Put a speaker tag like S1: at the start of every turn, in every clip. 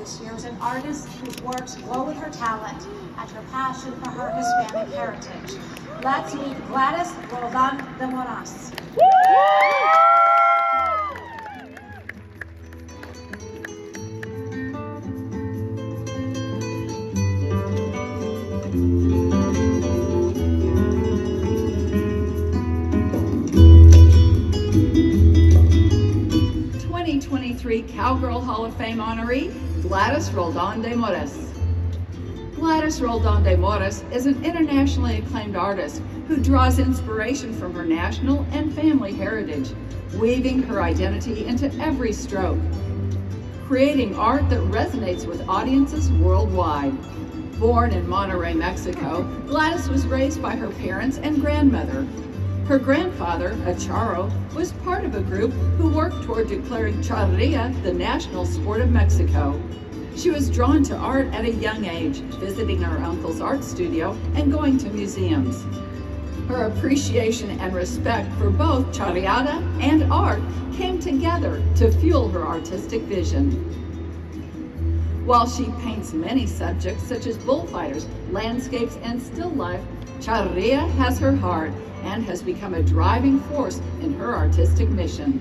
S1: this year is an artist whose works glow with her talent and her passion for her Hispanic heritage. Let's meet Gladys Roldan de Moras.
S2: 2023 Cowgirl Hall of Fame honoree, Gladys Roldan de Moras. Gladys Roldan de Moras is an internationally acclaimed artist who draws inspiration from her national and family heritage, weaving her identity into every stroke, creating art that resonates with audiences worldwide. Born in Monterrey, Mexico, Gladys was raised by her parents and grandmother, her grandfather, a charro, was part of a group who worked toward declaring charreria the national sport of Mexico. She was drawn to art at a young age, visiting her uncle's art studio and going to museums. Her appreciation and respect for both charreada and art came together to fuel her artistic vision. While she paints many subjects such as bullfighters, landscapes, and still life, Charreria has her heart and has become a driving force in her artistic mission.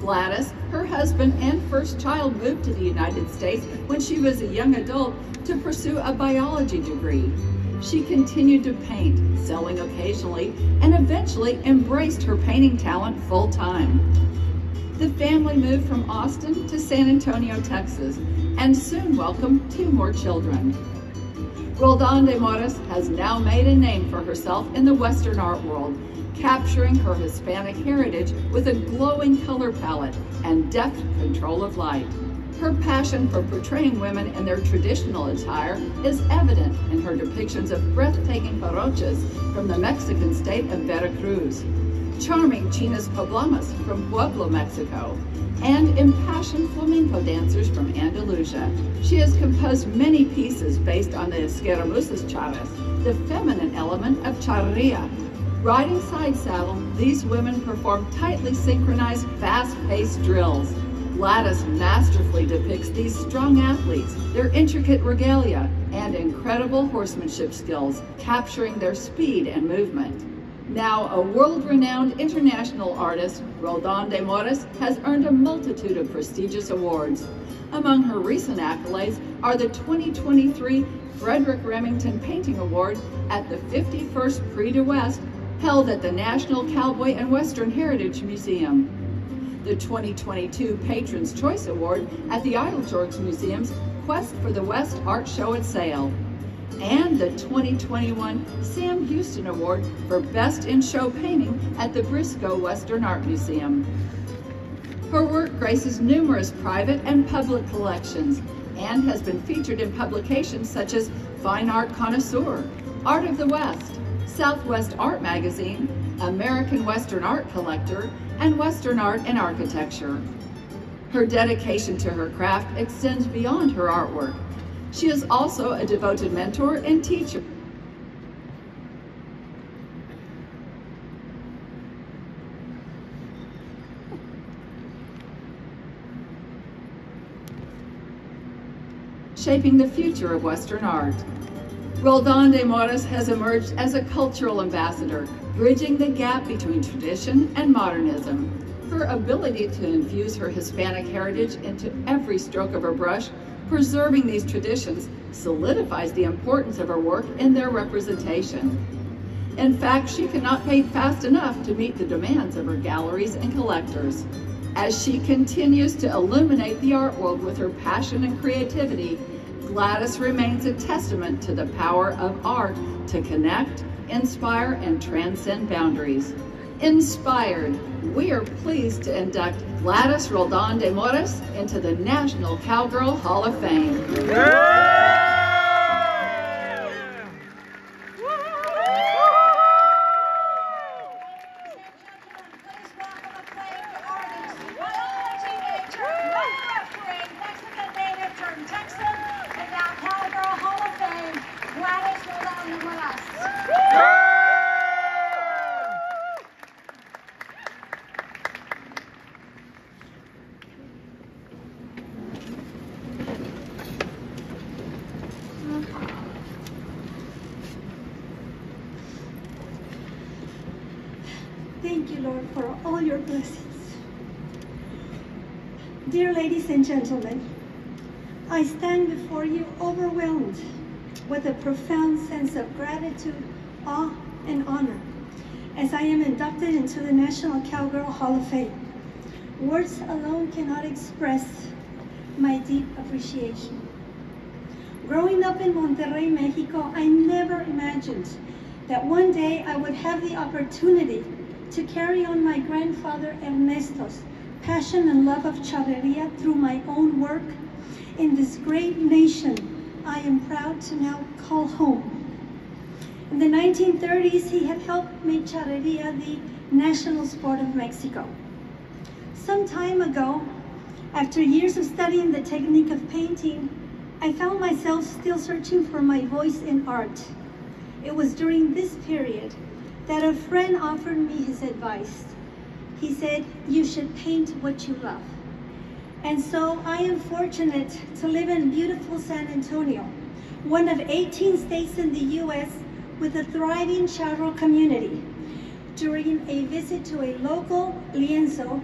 S2: Gladys, her husband and first child moved to the United States when she was a young adult to pursue a biology degree. She continued to paint, selling occasionally, and eventually embraced her painting talent full time. The family moved from Austin to San Antonio, Texas, and soon welcomed two more children. Roldan de Moras has now made a name for herself in the Western art world, capturing her Hispanic heritage with a glowing color palette and deft control of light. Her passion for portraying women in their traditional attire is evident in her depictions of breathtaking jarochas from the Mexican state of Veracruz, charming chinas poblanas from Puebla, Mexico, and impassioned flamenco dancers from Andalusia. She has composed many pieces based on the escaramuzas charas, the feminine element of charreria. Riding side saddle, these women perform tightly synchronized, fast-paced drills. Gladys masterfully depicts these strong athletes, their intricate regalia, and incredible horsemanship skills, capturing their speed and movement. Now a world-renowned international artist, Roldan de Moras has earned a multitude of prestigious awards. Among her recent accolades are the 2023 Frederic Remington Painting Award at the 51st Prix de West held at the National Cowboy and Western Heritage Museum. The 2022 Patron's Choice Award at the Eiteljorg Museum's Quest for the West Art Show at Sale and the 2021 Sam Houston Award for Best in Show Painting at the Briscoe Western Art Museum. Her work graces numerous private and public collections and has been featured in publications such as Fine Art Connoisseur, Art of the West, Southwest Art Magazine, American Western Art Collector, and Western Art and Architecture. Her dedication to her craft extends beyond her artwork she is also a devoted mentor and teacher. shaping the future of Western art. Roldan de Moras has emerged as a cultural ambassador, bridging the gap between tradition and modernism. Her ability to infuse her Hispanic heritage into every stroke of her brush Preserving these traditions solidifies the importance of her work in their representation. In fact, she cannot paint fast enough to meet the demands of her galleries and collectors. As she continues to illuminate the art world with her passion and creativity, Gladys remains a testament to the power of art to connect, inspire, and transcend boundaries. Inspired, we are pleased to induct Gladys Roldan de Moras into the National Cowgirl Hall of Fame. Yeah!
S3: Lord, for all your blessings. Dear ladies and gentlemen, I stand before you overwhelmed with a profound sense of gratitude, awe, and honor as I am inducted into the National Cowgirl Hall of Fame. Words alone cannot express my deep appreciation. Growing up in Monterrey, Mexico, I never imagined that one day I would have the opportunity to carry on my grandfather Ernesto's passion and love of charreria through my own work in this great nation I am proud to now call home. In the 1930s, he had helped make charreria the national sport of Mexico. Some time ago, after years of studying the technique of painting, I found myself still searching for my voice in art. It was during this period that a friend offered me his advice. He said, you should paint what you love. And so I am fortunate to live in beautiful San Antonio, one of 18 states in the U.S. with a thriving charro community. During a visit to a local lienzo,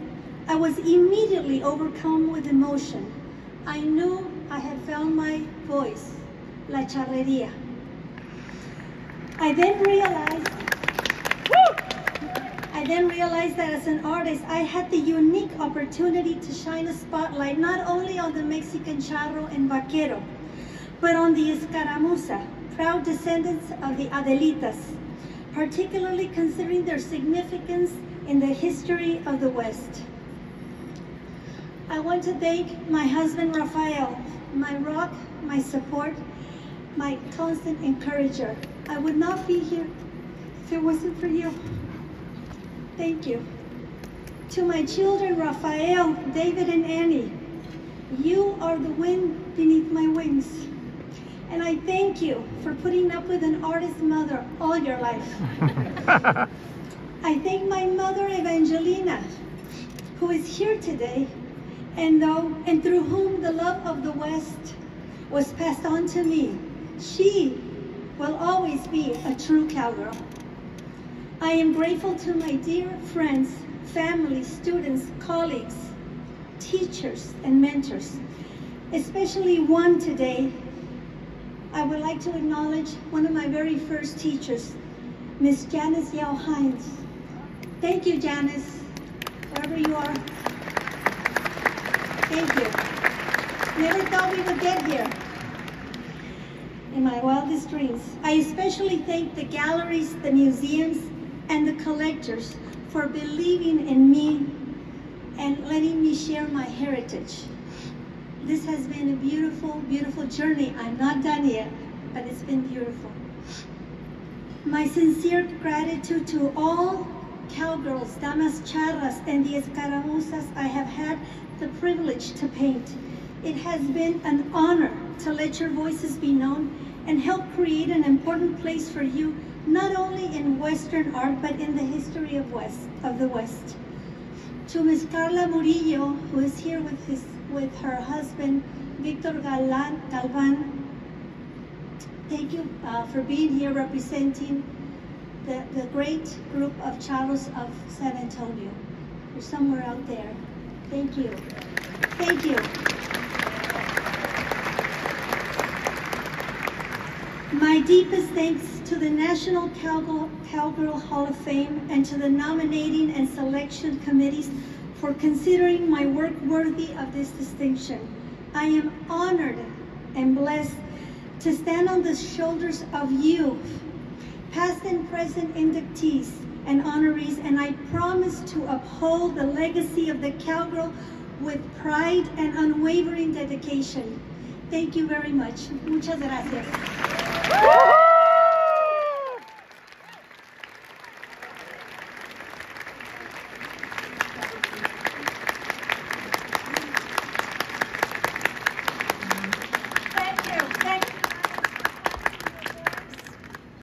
S3: I was immediately overcome with emotion. I knew I had found my voice, La Charreria. I then realized I then realized that as an artist, I had the unique opportunity to shine a spotlight not only on the Mexican charro and vaquero, but on the escaramuza, proud descendants of the Adelitas, particularly considering their significance in the history of the West. I want to thank my husband, Rafael, my rock, my support, my constant encourager. I would not be here if it wasn't for you. Thank you. To my children, Raphael, David, and Annie, you are the wind beneath my wings. And I thank you for putting up with an artist mother all your life. I thank my mother, Evangelina, who is here today, and, though, and through whom the love of the West was passed on to me. She will always be a true cowgirl. I am grateful to my dear friends, family, students, colleagues, teachers, and mentors, especially one today. I would like to acknowledge one of my very first teachers, Miss Janice Yao Hines. Thank you, Janice, wherever you are. Thank you. Never thought we would get here in my wildest dreams. I especially thank the galleries, the museums, and the collectors for believing in me and letting me share my heritage. This has been a beautiful, beautiful journey. I'm not done yet, but it's been beautiful. My sincere gratitude to all cowgirls, damas charras, and the escaramuzas I have had the privilege to paint. It has been an honor to let your voices be known and help create an important place for you not only in Western art, but in the history of West of the West. To Ms. Carla Murillo, who is here with his with her husband, Victor Galan, Galvan, thank you uh, for being here representing the, the great group of charros of San Antonio. You're somewhere out there. Thank you. Thank you. My deepest thanks to the National Cowgirl, Cowgirl Hall of Fame and to the nominating and selection committees for considering my work worthy of this distinction. I am honored and blessed to stand on the shoulders of you, past and present inductees and honorees, and I promise to uphold the legacy of the cowgirl with pride and unwavering dedication. Thank you very much. Muchas gracias.